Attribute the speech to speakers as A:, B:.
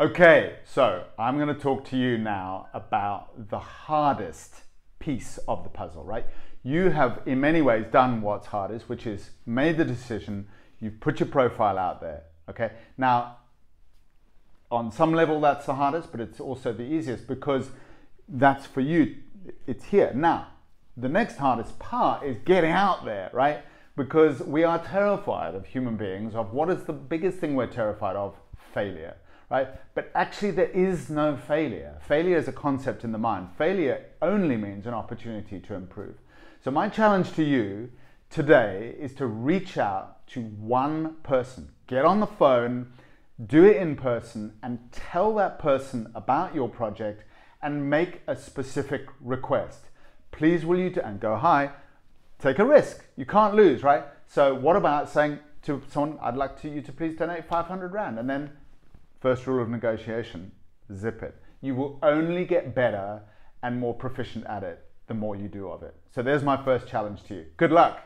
A: Okay, so I'm going to talk to you now about the hardest piece of the puzzle, right? You have, in many ways, done what's hardest, which is made the decision, you've put your profile out there, okay? Now, on some level, that's the hardest, but it's also the easiest because that's for you, it's here. Now, the next hardest part is getting out there, right? Because we are terrified of human beings, of what is the biggest thing we're terrified of? Failure right? But actually, there is no failure. Failure is a concept in the mind. Failure only means an opportunity to improve. So, my challenge to you today is to reach out to one person, get on the phone, do it in person, and tell that person about your project and make a specific request. Please, will you, do, and go, hi, take a risk. You can't lose, right? So, what about saying to someone, I'd like to, you to please donate 500 Rand, and then First rule of negotiation zip it. You will only get better and more proficient at it the more you do of it. So there's my first challenge to you. Good luck.